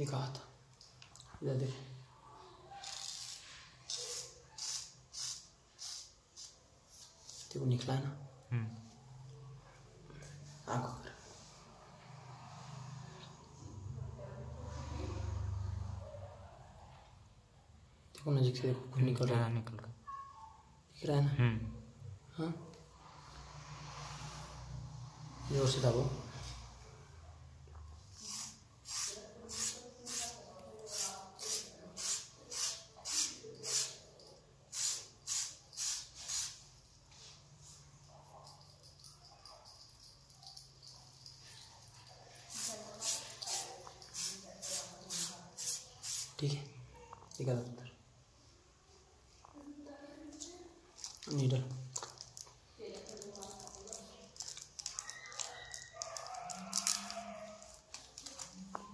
दिखा था। इधर देख। देखो निकला है ना। हम्म। आँखों कर देखो नजीक से देखो खून निकल रहा है। हाँ, निकल गया। दिख रहा है ना? हम्म। हाँ। ज़ोर से दबो। ठीक है निकाल अंदर नीडल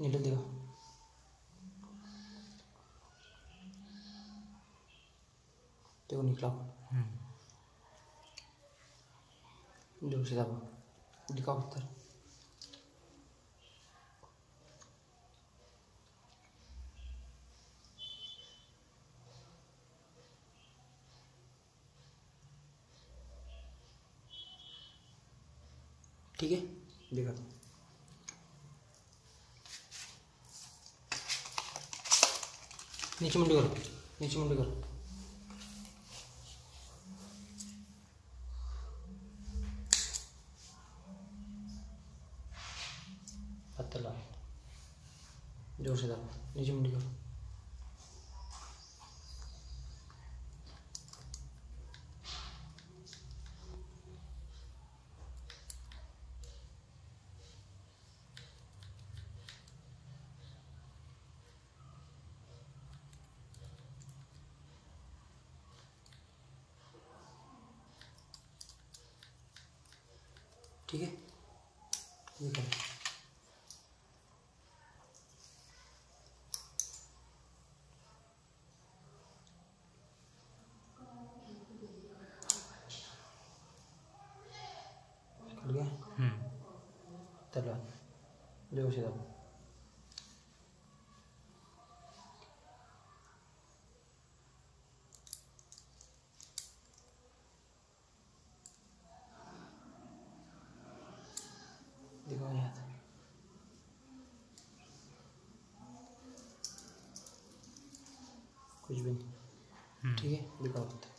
नीडल दिखा देखो निकला हम्म जोर से दबो दिखाओ उत्तर ठीक है दिखा नीचे मुंडी करो नीचे मुंडी करो पत्थर ला जोर से दबो नीचे मुंडी करो ठीक है? ये करें। कर गया हम्म। दिखाओ यहाँ से। कुछ भी नहीं। हम्म। ठीक है दिखाओ